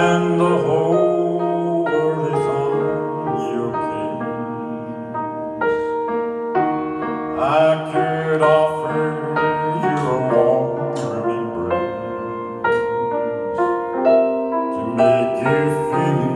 And the whole world is on your case. I could offer you a warm embrace to make you feel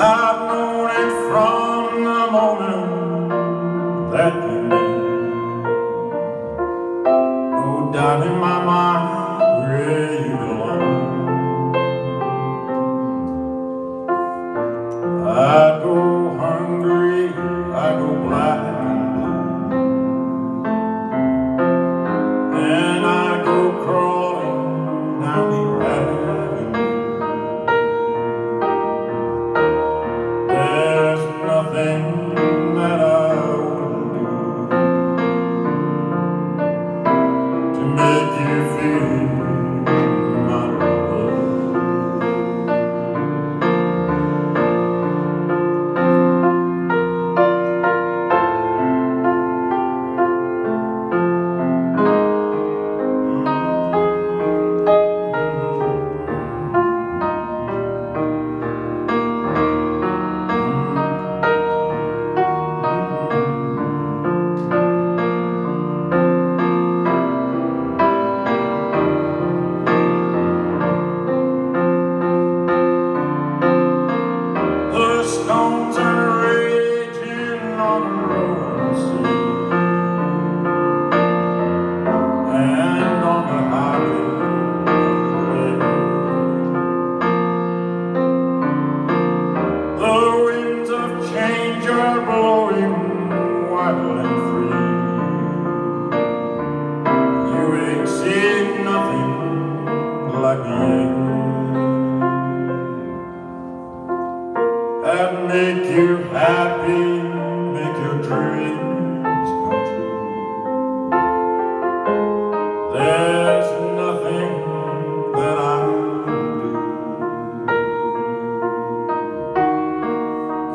I've known it from the moment that you No doubt are wild and free. You ain't seen nothing like that make you happy,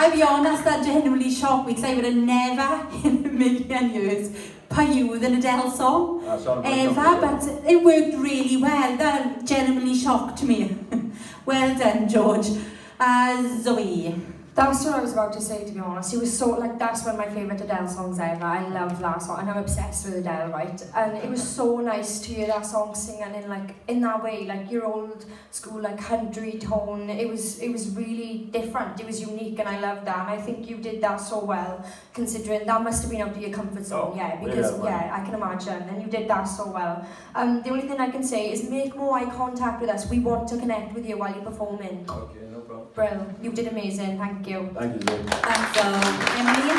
I'll be honest, that genuinely shocked me because I would have never in a million years put you with an Adele song ever, but it worked really well. That genuinely shocked me. well done, George. Uh, Zoe. That's what I was about to say, to be honest. It was so, like, that's one of my favourite Adele songs ever. I love that song, and I'm obsessed with Adele, right? And it was so nice to hear that song singing in, like, in that way, like, your old school, like, country tone. It was, it was really different. It was unique, and I loved that. And I think you did that so well, considering that must have been out of your comfort zone, Oh, yeah, because, yeah, well. yeah, I can imagine. And you did that so well. Um, the only thing I can say is make more eye contact with us. We want to connect with you while you're performing. Okay, no problem. Brill, you did amazing. Thank you. Thank you, Zoe. Thanks, Zoe. Emily?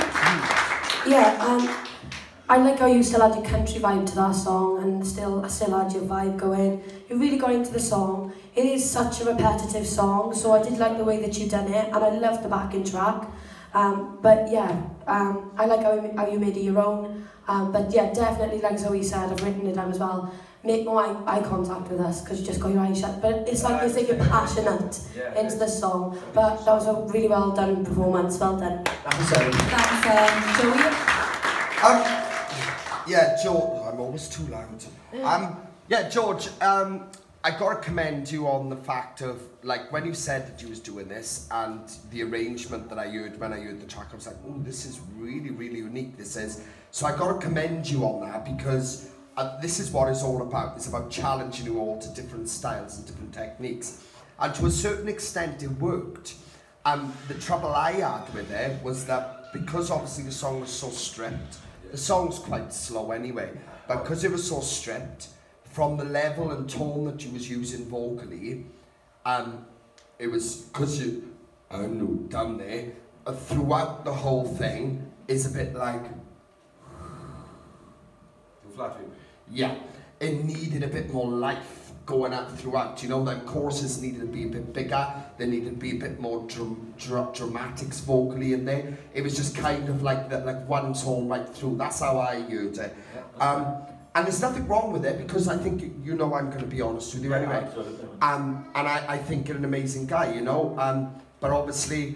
Yeah, um, I like how you still had your country vibe to that song and still still had your vibe going. You really got into the song. It is such a repetitive song, so I did like the way that you done it, and I love the backing track. Um, but yeah, um, I like how you, how you made it your own. Um, but yeah, definitely, like Zoe said, I've written it down as well. Make more eye, eye contact with us because you just got your eyes shut. But it's like it's like you're passionate Yeah. into the song. But that was a really well done performance. Well done. Thanks, Zoe. Thanks, um, Joey. Um, Yeah, George. I'm always too loud. Um, yeah, George. Um, I gotta commend you on the fact of like when you said that you was doing this and the arrangement that I heard when I heard the track, I was like, oh, this is really, really unique. This is so I gotta commend you on that because uh, this is what it's all about. It's about challenging you all to different styles and different techniques, and to a certain extent, it worked. And the trouble I had with it was that because obviously the song was so stripped, the song's quite slow anyway, but because it was so stripped, from the level and tone that you was using vocally, and it was because you, I know, down there, uh, throughout the whole thing is a bit like, yeah, it needed a bit more life going out throughout. You know, the choruses needed to be a bit bigger. There needed to be a bit more dram- dra- dramatics vocally in there. It was just kind of like that, like one tone right through. That's how I heard it. Um, and there's nothing wrong with it because I think you know I'm going to be honest with you anyway. Um, and I, I think you're an amazing guy, you know. Um, but obviously,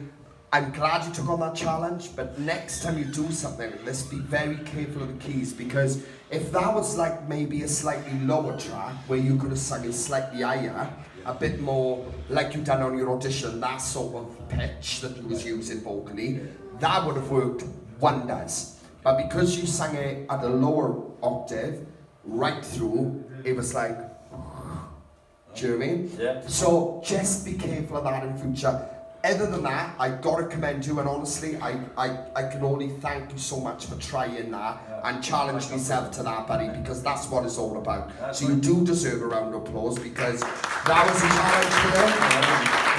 I'm glad you took on that challenge. But next time you do something like this, be very careful of the keys because if that was like maybe a slightly lower track where you could have sung it slightly higher, a bit more like you done on your audition, that sort of pitch that you was using vocally, that would have worked wonders. But because you sang it at a lower octave, right through, it was like, do you know what I mean? Yeah. So just be careful of that in future. Other than that, I gotta commend you, and honestly, I, I, I can only thank you so much for trying that and challenge myself to that, buddy, because that's what it's all about. So you do deserve a round of applause because that was a challenge for them.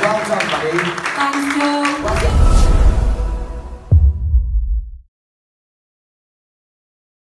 Well done, buddy. Thanks, Joe. Well done.